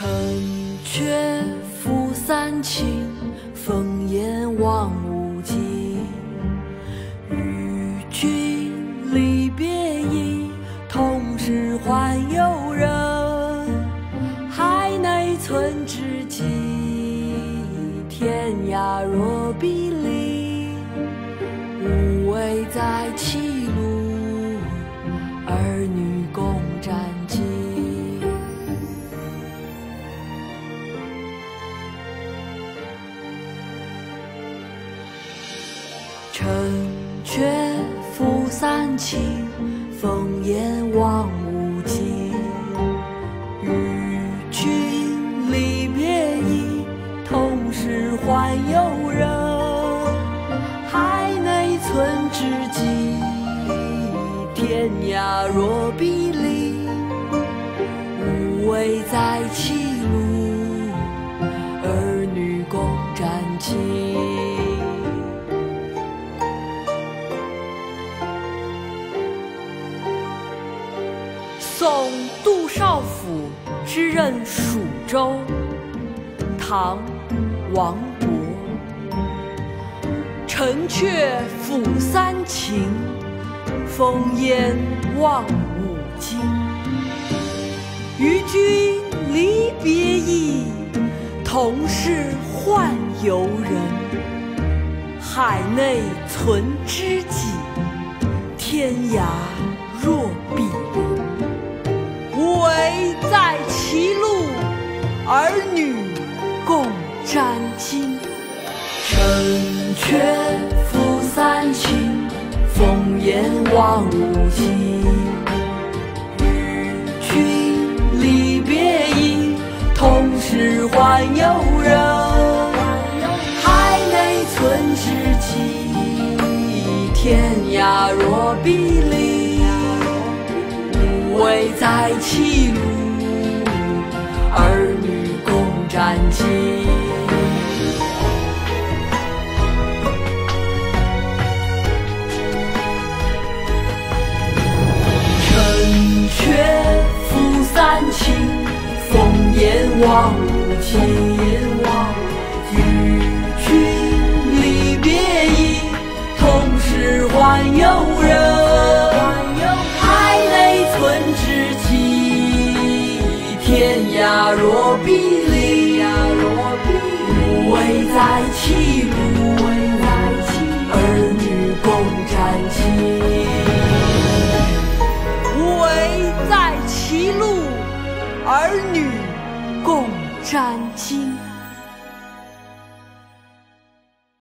城阙辅三秦，烽烟望无际。与君离别意，同是宦游人。海内存知己，天涯若比邻。无为在歧城阙辅三秦，烽烟望无际。与君离别意，同是宦游人。海内存知己，天涯若比邻。无为在歧路，儿女共沾巾。送杜少府之任蜀州，唐·王勃。城阙辅三秦，烽烟望五津。与君离别意，同是宦游人。海内存知己，天涯若共沾巾。城阙赋三秦，烽烟望无际。与君离别意，同是宦游人。海内存知己，天涯若比邻。无为在歧路，烽烟望无际。与君离别意，同是宦游人。海内存知己，天涯若比邻。无为在歧路，儿女共沾巾。无为在歧路，儿女共沾巾。